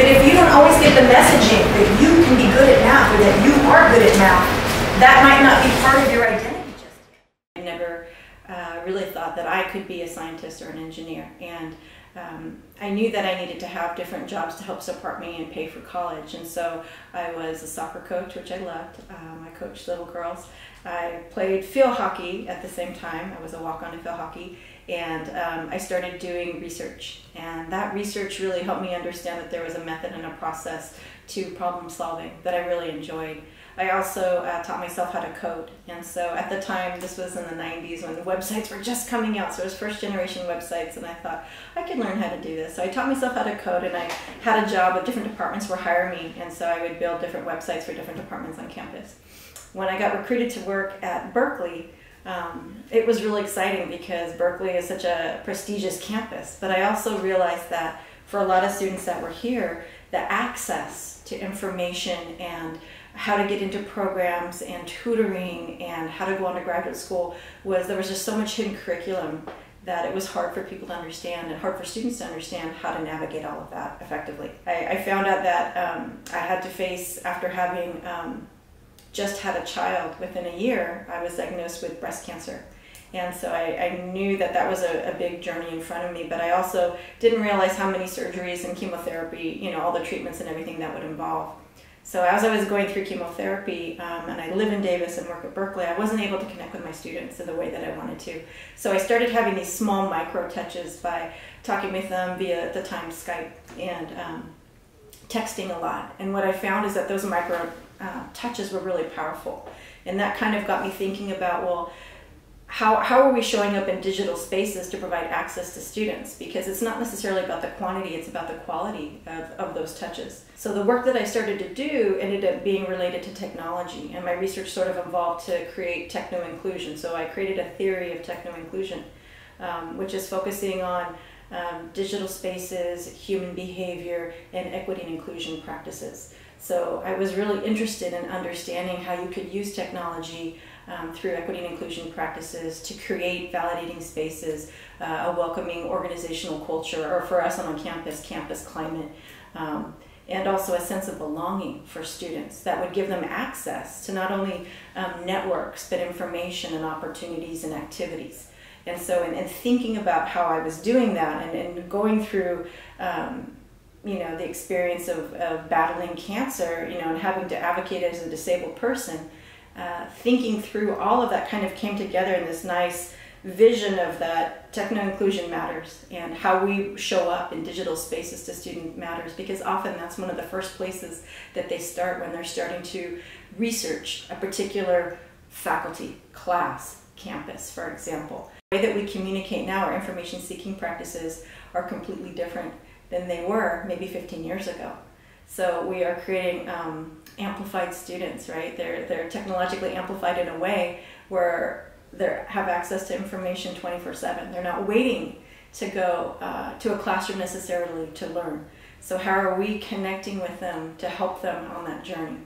But if you don't always get the messaging that you can be good at math or that you are good at math, that might not be part of your identity just yet. I never uh, really thought that I could be a scientist or an engineer. And um, I knew that I needed to have different jobs to help support me and pay for college. And so I was a soccer coach, which I loved. Um, I coached little girls. I played field hockey at the same time. I was a walk on to field hockey. And um, I started doing research. And that research really helped me understand that there was a method and a process to problem solving that I really enjoyed. I also uh, taught myself how to code. And so at the time, this was in the 90s when the websites were just coming out. So it was first generation websites. And I thought, I can learn how to do this. So I taught myself how to code and I had a job with different departments were hiring me. And so I would build different websites for different departments on campus. When I got recruited to work at Berkeley, um, it was really exciting because Berkeley is such a prestigious campus. But I also realized that for a lot of students that were here, the access to information and how to get into programs and tutoring and how to go on to graduate school was there was just so much hidden curriculum that it was hard for people to understand and hard for students to understand how to navigate all of that effectively. I, I found out that um, I had to face, after having um, just had a child within a year, I was diagnosed with breast cancer. And so I, I knew that that was a, a, big journey in front of me, but I also didn't realize how many surgeries and chemotherapy, you know, all the treatments and everything that would involve. So as I was going through chemotherapy, um, and I live in Davis and work at Berkeley, I wasn't able to connect with my students in the way that I wanted to. So I started having these small micro touches by talking with them via the time Skype and um, texting a lot. And what I found is that those micro uh, touches were really powerful, and that kind of got me thinking about well how, how are we showing up in digital spaces to provide access to students? Because it's not necessarily about the quantity, it's about the quality of, of those touches. So the work that I started to do ended up being related to technology, and my research sort of involved to create techno inclusion. So I created a theory of techno inclusion, um, which is focusing on um, digital spaces, human behavior, and equity and inclusion practices. So I was really interested in understanding how you could use technology um, through equity and inclusion practices to create validating spaces, uh, a welcoming organizational culture, or for us on campus, campus climate, um, and also a sense of belonging for students that would give them access to not only um, networks, but information and opportunities and activities. And so, in, in, thinking about how I was doing that and, and going through um, you know the experience of, of battling cancer you know and having to advocate as a disabled person uh, thinking through all of that kind of came together in this nice vision of that techno inclusion matters and how we show up in digital spaces to student matters because often that's one of the first places that they start when they're starting to research a particular faculty class campus for example the way that we communicate now our information seeking practices are completely different than they were maybe 15 years ago so we are creating um, amplified students, right? They're, they're technologically amplified in a way where they have access to information 24 7. They're not waiting to go uh, to a classroom necessarily to learn. So, how are we connecting with them to help them on that journey?